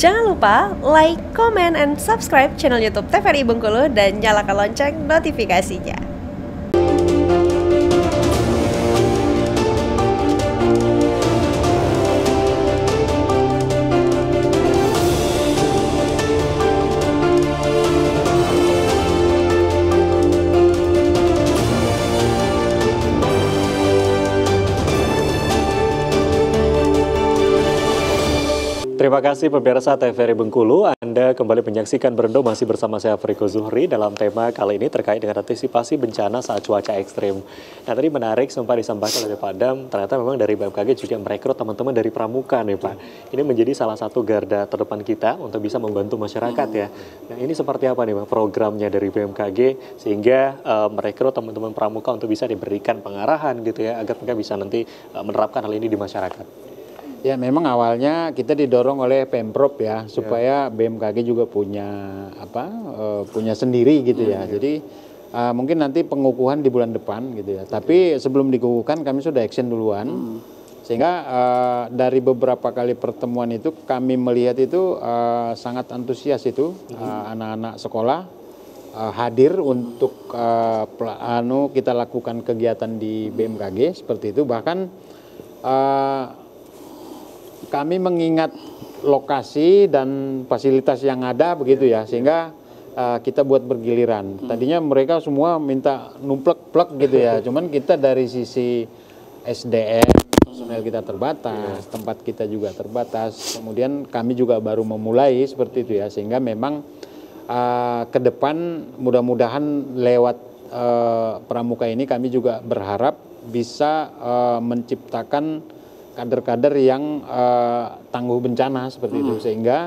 Jangan lupa like, comment, and subscribe channel YouTube TVRI Bengkulu dan nyalakan lonceng notifikasinya. Terima kasih pemirsa TVRI Bengkulu. Anda kembali menyaksikan Berendo masih bersama saya Friko Zuhri dalam tema kali ini terkait dengan antisipasi bencana saat cuaca ekstrim. Nah tadi menarik sempat disampaikan oleh Pak Dam, ternyata memang dari BMKG juga merekrut teman-teman dari Pramuka nih Pak. Ini menjadi salah satu garda terdepan kita untuk bisa membantu masyarakat ya. Nah ini seperti apa nih Pak programnya dari BMKG sehingga uh, merekrut teman-teman Pramuka untuk bisa diberikan pengarahan gitu ya agar mereka bisa nanti uh, menerapkan hal ini di masyarakat. Ya memang awalnya kita didorong oleh pemprov ya supaya BMKG juga punya apa uh, punya sendiri gitu ya. Hmm, Jadi uh, mungkin nanti pengukuhan di bulan depan gitu ya. Tapi sebelum dikukuhkan kami sudah action duluan. Hmm. Sehingga uh, dari beberapa kali pertemuan itu kami melihat itu uh, sangat antusias itu anak-anak uh, sekolah uh, hadir untuk uh, anu kita lakukan kegiatan di BMKG seperti itu bahkan uh, kami mengingat lokasi dan fasilitas yang ada begitu ya sehingga uh, kita buat bergiliran. Hmm. Tadinya mereka semua minta numplek-plek gitu ya. Cuman kita dari sisi SDM personel kita terbatas, iya. tempat kita juga terbatas. Kemudian kami juga baru memulai seperti itu ya sehingga memang uh, ke depan mudah-mudahan lewat uh, pramuka ini kami juga berharap bisa uh, menciptakan kader-kader yang uh, tangguh bencana seperti hmm. itu sehingga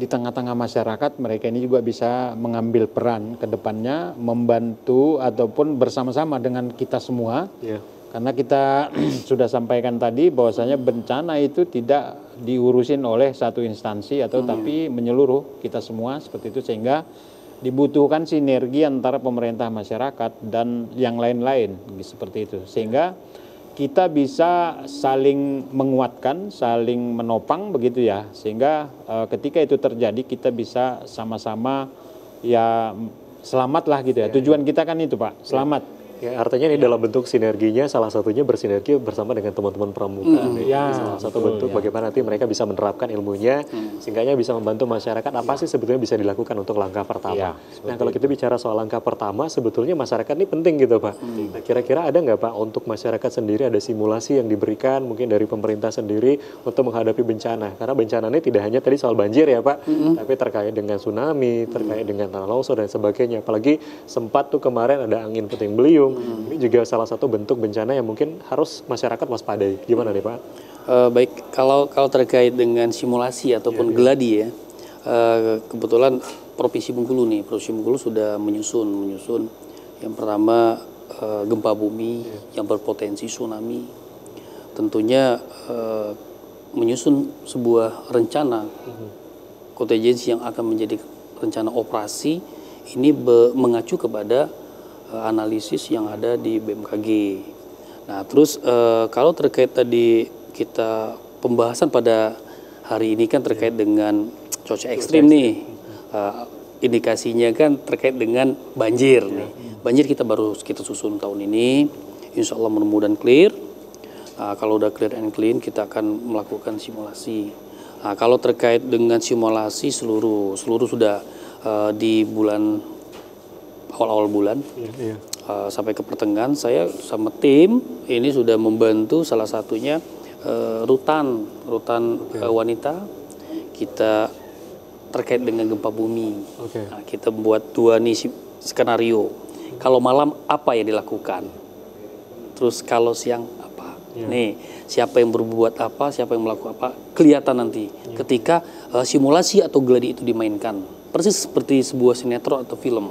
di tengah-tengah masyarakat mereka ini juga bisa mengambil peran ke depannya membantu ataupun bersama-sama dengan kita semua yeah. karena kita sudah sampaikan tadi bahwasanya bencana itu tidak diurusin oleh satu instansi atau hmm. tapi menyeluruh kita semua seperti itu sehingga dibutuhkan sinergi antara pemerintah masyarakat dan yang lain-lain seperti itu sehingga kita bisa saling menguatkan, saling menopang begitu ya, sehingga uh, ketika itu terjadi kita bisa sama-sama ya selamatlah gitu ya. ya Tujuan kita kan itu Pak, selamat. Ya, artinya ini dalam bentuk sinerginya salah satunya bersinergi bersama dengan teman-teman pramuka. Hmm, ya, salah satu betul, bentuk ya. bagaimana nanti mereka bisa menerapkan ilmunya hmm. sehingga bisa membantu masyarakat apa ya. sih sebetulnya bisa dilakukan untuk langkah pertama. Ya, nah, kalau kita bicara soal langkah pertama sebetulnya masyarakat ini penting gitu, Pak. Hmm. Nah, kira-kira ada nggak Pak untuk masyarakat sendiri ada simulasi yang diberikan mungkin dari pemerintah sendiri untuk menghadapi bencana? Karena bencana ini tidak hanya tadi soal banjir ya, Pak, hmm. tapi terkait dengan tsunami, terkait hmm. dengan tanah longsor dan sebagainya. Apalagi sempat tuh kemarin ada angin puting beliung Hmm. Ini juga salah satu bentuk bencana yang mungkin harus masyarakat waspadai. Gimana nih Pak? Uh, baik, kalau kalau terkait dengan simulasi ataupun ya, geladi ya, uh, kebetulan Provinsi Bengkulu nih, Provinsi Bengkulu sudah menyusun menyusun yang pertama uh, gempa bumi ya. yang berpotensi tsunami. Tentunya uh, menyusun sebuah rencana hmm. kontingensi yang akan menjadi rencana operasi ini mengacu kepada analisis yang ada di BMKG. Nah, terus uh, kalau terkait tadi kita pembahasan pada hari ini kan terkait dengan cuaca ekstrim nih. Uh, indikasinya kan terkait dengan banjir nih. Banjir kita baru kita susun tahun ini. Insya Allah mudah-mudahan clear. Uh, kalau udah clear and clean kita akan melakukan simulasi. Nah, kalau terkait dengan simulasi seluruh seluruh sudah uh, di bulan awal-awal bulan yeah, yeah. Uh, sampai ke pertengahan saya sama tim ini sudah membantu salah satunya uh, rutan rutan okay. uh, wanita kita terkait dengan gempa bumi. Okay. Nah, kita buat dua nih skenario. Kalau malam apa yang dilakukan? Terus kalau siang apa? Yeah. Nih, siapa yang berbuat apa, siapa yang melakukan apa, kelihatan nanti yeah. ketika uh, simulasi atau gladi itu dimainkan. Persis seperti sebuah sinetron atau film.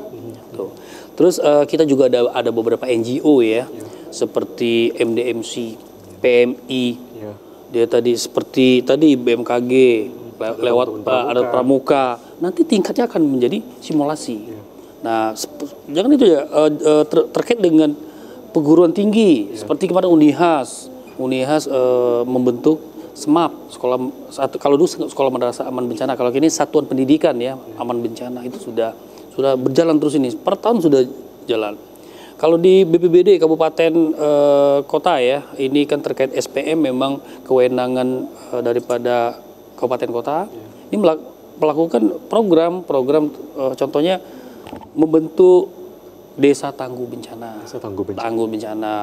Tuh. Terus uh, kita juga ada ada beberapa NGO ya, yeah. seperti MDMC, PMI. Yeah. Dia tadi seperti tadi BMKG le lewat uh, ada pramuka. Nanti tingkatnya akan menjadi simulasi. Yeah. Nah, jangan itu ya uh, uh, ter terkait dengan perguruan tinggi yeah. seperti kemarin Unihas. Unihas uh, membentuk SMAP, sekolah satu kalau dulu sekolah madrasah aman bencana, kalau kini satuan pendidikan ya aman bencana itu sudah sudah berjalan terus ini per tahun sudah jalan. Kalau di BPBD kabupaten eh, kota ya, ini kan terkait SPM memang kewenangan eh, daripada kabupaten kota. Ini melak- melakukan program-program eh, contohnya membentuk desa tangguh bencana. Desa tangguh bencana. Tangguh bencana.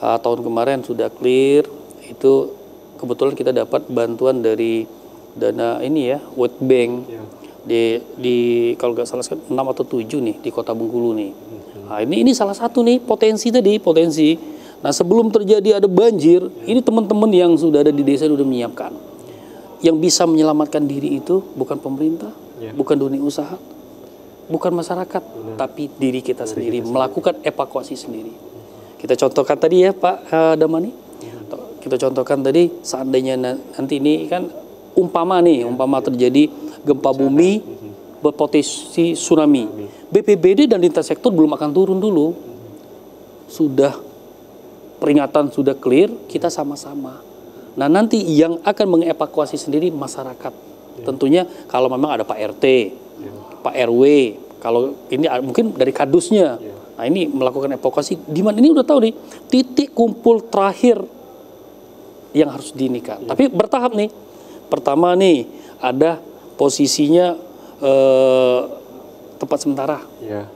Eh, tahun kemarin sudah clear itu kebetulan kita dapat bantuan dari dana ini ya World Bank Ya. Di di kalau nggak salah 6 atau 7 nih di kota Bengkulu nih. Nah, ini ini salah satu nih potensi tadi potensi. Nah sebelum terjadi ada banjir, ini teman-teman yang sudah ada di desa sudah menyiapkan. Yang bisa menyelamatkan diri itu bukan pemerintah, Ya. bukan dunia usaha, bukan masyarakat, tapi diri kita sendiri melakukan evakuasi sendiri. Kita contohkan tadi ya Pak eh, Damani, kita contohkan tadi seandainya na- nanti ini kan umpama nih, umpama terjadi gempa bumi berpotensi tsunami. BPBD dan lintas sektor belum akan turun dulu. Sudah peringatan sudah clear, kita sama-sama. Nah, nanti yang akan mengevakuasi sendiri masyarakat. Tentunya kalau memang ada Pak RT, Pak RW, kalau ini mungkin dari kadusnya. Nah, ini melakukan evakuasi di mana ini udah tahu nih titik kumpul terakhir yang harus dinikah. Tapi bertahap nih. Pertama nih ada posisinya eh, tempat sementara, Ya.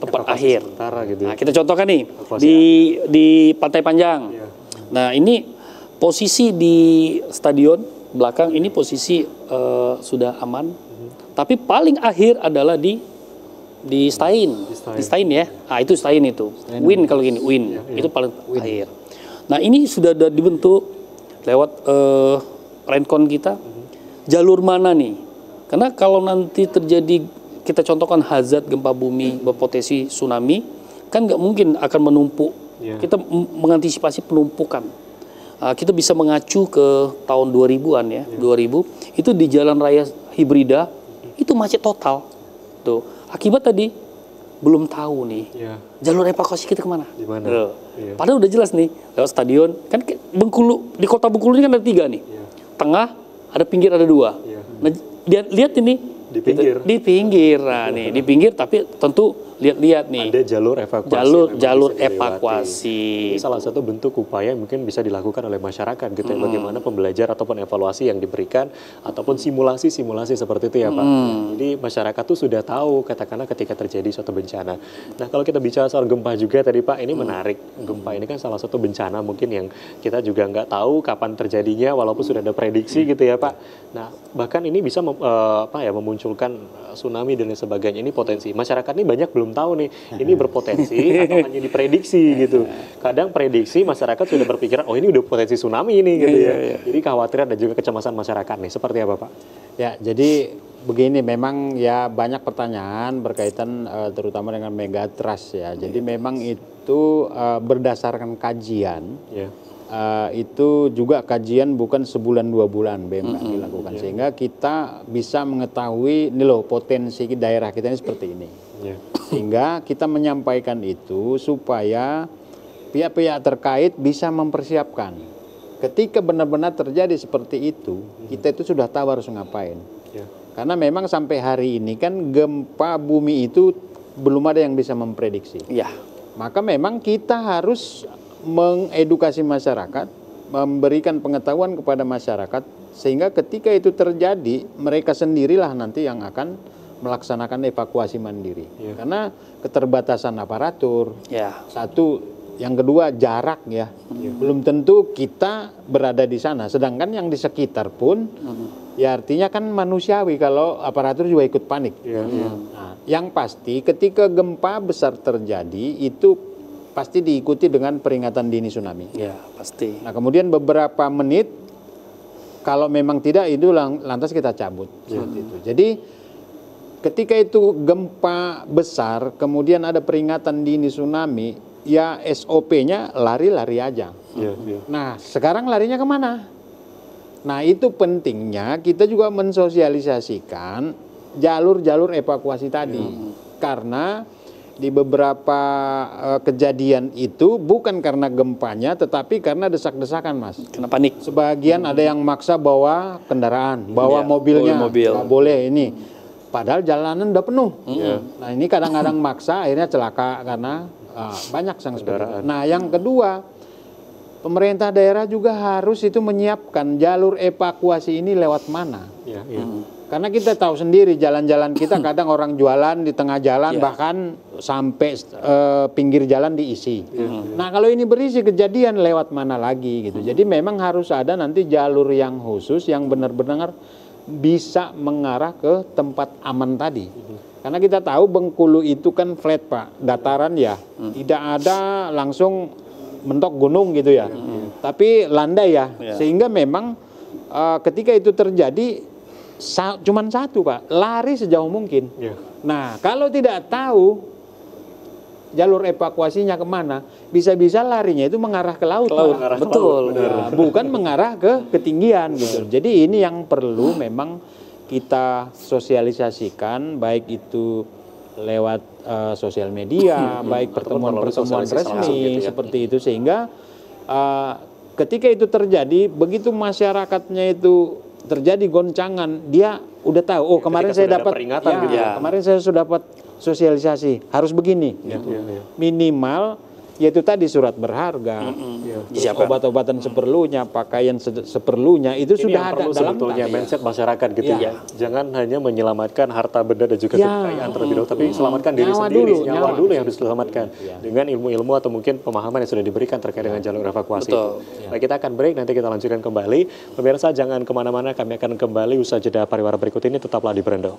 tempat Evakuasi akhir. Sementara gitu. Nah, kita contohkan nih Evakuasi di di Pantai Panjang. Iya. Nah, ini posisi di stadion belakang ini posisi eh, sudah aman. Mhm. Tapi paling akhir adalah di di Stain. Di Stain. Di Stain ya. Ah, itu Stain itu. Win kalau gini, Win. Iya, Itu paling akhir. Nah, ini sudah dibentuk lewat eh, rencon kita. Mhm. Jalur mana nih? Karena kalau nanti terjadi kita contohkan hazard gempa bumi berpotensi tsunami, kan nggak mungkin akan menumpuk. Iya. Kita mengantisipasi penumpukan. Ah, kita bisa mengacu ke tahun 2000-an ya, Iya. 2000 itu di jalan raya hibrida itu macet total. Tuh, akibat tadi belum tahu nih Ya. jalur evakuasi kita ke mana? Di mana? Tuh. Iya. Padahal udah jelas nih lewat stadion kan Bengkulu di kota Bengkulu ini kan ada tiga nih, Iya. tengah ada pinggir ada dua. Iya. Nah lihat lihat ini Di pinggir. di pinggir nah nih di pinggir tapi tentu lihat-lihat nih Ada jalur evakuasi. jalur jalur evakuasi. Ini salah satu bentuk upaya yang mungkin bisa dilakukan oleh masyarakat gitu ya. Bagaimana pembelajar ataupun evaluasi yang diberikan ataupun simulasi-simulasi seperti itu ya Pak. Jadi masyarakat tuh sudah tahu katakanlah ketika terjadi suatu bencana. Nah kalau kita bicara soal gempa juga tadi Pak ini menarik. Gempa ini kan salah satu bencana mungkin yang kita juga nggak tahu kapan terjadinya walaupun sudah ada prediksi gitu ya Pak. Nah bahkan ini bisa mem- eh, apa ya memunculkan eh, tsunami dan lain sebagainya. Ini potensi. Masyarakat ini banyak belum tahu nih ini berpotensi atau hanya diprediksi gitu. Kadang prediksi masyarakat sudah berpikiran oh ini udah potensi tsunami ini gitu ya. Jadi kekhawatiran dan juga kecemasan masyarakat nih. Seperti apa Pak? Ya, jadi begini memang ya banyak pertanyaan berkaitan eh, terutama dengan megatrust ya. Jadi memang itu eh, berdasarkan kajian Ya. eh, itu juga kajian bukan sebulan dua bulan BMKG lakukan sehingga kita bisa mengetahui ini loh potensi daerah kita ini seperti ini. Ya. Sehingga kita menyampaikan itu supaya pihak-pihak terkait bisa mempersiapkan. Ketika benar-benar terjadi seperti itu, kita itu sudah tahu harus ngapain. Ya. Karena memang sampai hari ini kan gempa bumi itu belum ada yang bisa memprediksi. Ya, Maka memang kita harus mengedukasi masyarakat, memberikan pengetahuan kepada masyarakat sehingga ketika itu terjadi mereka sendirilah nanti yang akan melaksanakan evakuasi mandiri. Karena keterbatasan aparatur, ya. satu, yang kedua jarak ya. Belum tentu kita berada di sana. Sedangkan yang di sekitar pun ya artinya kan manusiawi kalau aparatur juga ikut panik. Ya, ya. Nah, yang pasti ketika gempa besar terjadi itu pasti diikuti dengan peringatan dini tsunami. Ya, pasti. Nah, kemudian beberapa menit kalau memang tidak itu lang- lantas kita cabut seperti itu. Jadi ketika itu gempa besar kemudian ada peringatan dini tsunami, ya SOP-nya lari-lari aja. Ya, ya. Nah, sekarang larinya ke mana? Nah, itu pentingnya kita juga mensosialisasikan jalur-jalur evakuasi tadi. Karena di beberapa eh, kejadian itu bukan karena gempanya tetapi karena desak-desakan mas Kena panik. sebagian ada yang maksa bawa kendaraan bawa Iya, mobilnya mobil. nggak boleh ini padahal jalanan udah penuh. Nah ini kadang-kadang maksa akhirnya celaka karena ah, banyak sang nah yang kedua pemerintah daerah juga harus itu menyiapkan jalur evakuasi ini lewat mana. Ya, ya. karena kita tahu sendiri jalan-jalan kita kadang orang jualan di tengah jalan bahkan sampai eh, pinggir jalan diisi. Nah kalau ini berisi kejadian lewat mana lagi gitu. Jadi memang harus ada nanti jalur yang khusus yang benar-benar bisa mengarah ke tempat aman tadi. Karena kita tahu Bengkulu itu kan flat pak, dataran ya, tidak ada langsung mentok gunung gitu ya. Tapi landai ya, sehingga memang eh, ketika itu terjadi sa cuman satu pak lari sejauh mungkin Ya. nah kalau tidak tahu jalur evakuasinya ke mana bisa-bisa larinya itu mengarah ke laut, Laut, Pak. betul. Ya, bukan mengarah ke ketinggian gitu jadi ini yang perlu memang kita sosialisasikan baik itu lewat eh, sosial media baik melalui pertemuan-pertemuan sosialisasi langsung resmi gitu ya. seperti itu sehingga uh, ketika itu terjadi begitu masyarakatnya itu terjadi goncangan dia udah tahu oh kemarin ketika saya dapat peringatan ya, gitu ya. kemarin saya sudah dapat sosialisasi harus begini Ya, ya, ya. minimal yaitu tadi surat berharga Disiapkan. obat-obatan seperlunya pakaian se- seperlunya itu Ini sudah yang ada perlu dalam sebetulnya mindset masyarakat gitu Ya. ya. Jangan hanya menyelamatkan harta benda dan juga Ya. kekayaan terlebih dahulu, tapi selamatkan diri Nyawa sendiri, dulu, nyawa, nyawa. dulu yang harus diselamatkan dengan ilmu-ilmu atau mungkin pemahaman yang sudah diberikan terkait dengan jalur evakuasi. Betul. itu. Baik, kita akan break, nanti kita lanjutkan kembali. Pemirsa jangan ke mana-mana, kami akan kembali usaha jeda pariwara berikut ini, tetaplah di Brando.